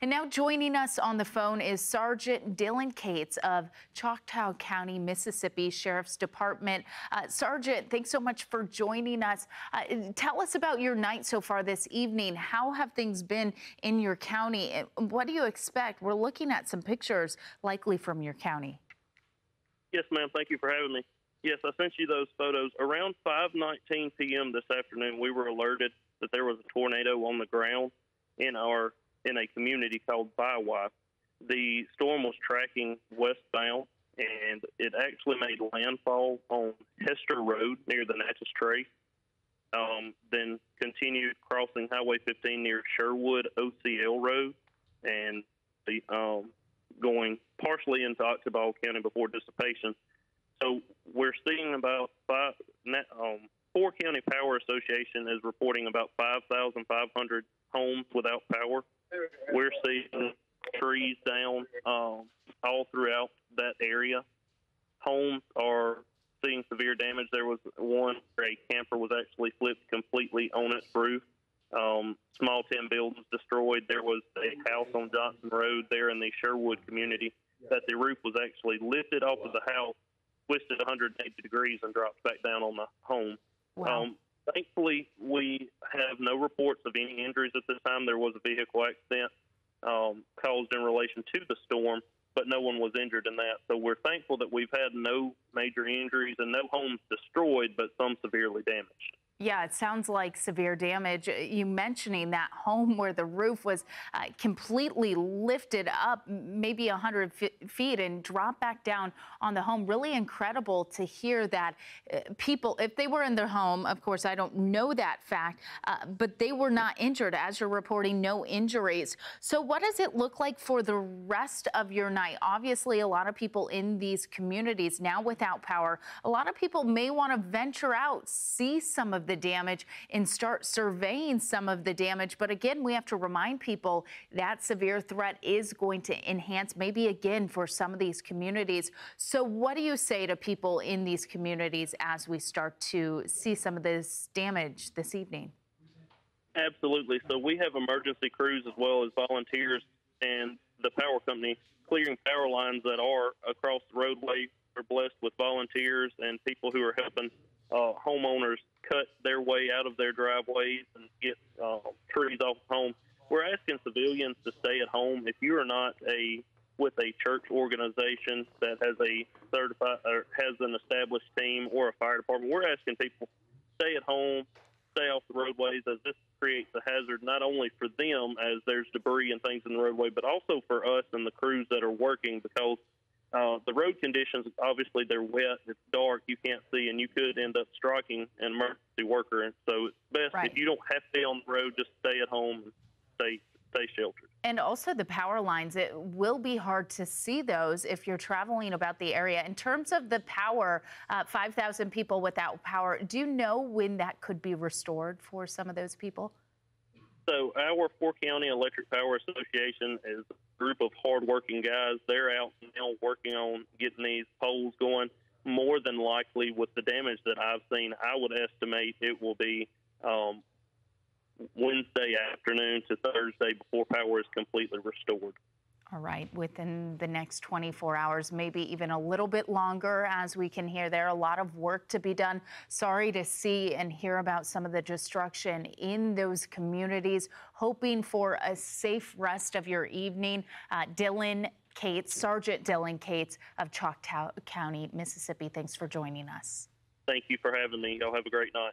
And now joining us on the phone is Sergeant Dillion Cates of Choctaw County, Mississippi Sheriff's Department. Uh, Sergeant, thanks so much for joining us. Uh, tell us about your night so far this evening. How have things been in your county? What do you expect? We're looking at some pictures likely from your county. Yes, ma'am. Thank you for having me. Yes, I sent you those photos. Around 5:19 p.m. this afternoon, we were alerted that there was a tornado on the ground in our in a community called Bywy. The storm was tracking westbound, and it actually made landfall on Hester Road near the Natchez Trace. Um, then continued crossing Highway 15 near Sherwood OCL Road, and the um, going partially into Oktibbeha County before dissipation. So we're seeing about five. Um, Four County Power Association is reporting about 5,500 homes without power. We're seeing trees down um, all throughout that area. Homes are seeing severe damage. There was one where a camper was actually flipped completely on its roof. Um, small tin buildings destroyed. There was a house on Johnson Road there in the Sherwood community that the roof was actually lifted off of the house, twisted 180 degrees, and dropped back down on the home. Wow. Um, thankfully, we have no reports of any injuries at this time. There was a vehicle accident um, caused in relation to the storm, but no one was injured in that. So we're thankful that we've had no major injuries and no homes destroyed, but some severely damaged. Yeah, it sounds like severe damage. Uh, you mentioning that home where the roof was uh, completely lifted up, maybe 100 feet, and dropped back down on the home. Really incredible to hear that uh, people, if they were in their home, of course, I don't know that fact, uh, but they were not injured. As you're reporting, no injuries. So, what does it look like for the rest of your night? Obviously, a lot of people in these communities now without power, a lot of people may want to venture out, see some of the damage and start surveying some of the damage. But again, we have to remind people that severe threat is going to enhance maybe again for some of these communities. So what do you say to people in these communities as we start to see some of this damage this evening? Absolutely. So we have emergency crews as well as volunteers and the power company clearing power lines that are across the roadway. We're blessed with volunteers and people who are helping uh, homeowners cut their way out of their driveways and get uh, trees off home. We're asking civilians to stay at home. If you are not a with a church organization that has a certified or has an established team or a fire department, we're asking people stay at home, stay off the roadways, as this creates a hazard not only for them as there's debris and things in the roadway, but also for us and the crews that are working because uh, the road conditions, obviously, they're wet, it's dark, you can't see, and you could end up striking an emergency worker. And so it's best right. if you don't have to be on the road, just stay at home and stay stay sheltered. And also the power lines, it will be hard to see those if you're traveling about the area. In terms of the power, uh, 5,000 people without power, do you know when that could be restored for some of those people? So our Four County Electric Power Association is group of hardworking guys. They're out now working on getting these poles going. More than likely, with the damage that I've seen, I would estimate it will be um, Wednesday afternoon to Thursday before power is completely restored. All right, within the next 24 hours, maybe even a little bit longer, as we can hear there, a lot of work to be done. Sorry to see and hear about some of the destruction in those communities. Hoping for a safe rest of your evening. Uh, Dillion Cates, Sergeant Dillion Cates of Choctaw County, Mississippi, thanks for joining us. Thank you for having me. Y'all have a great night.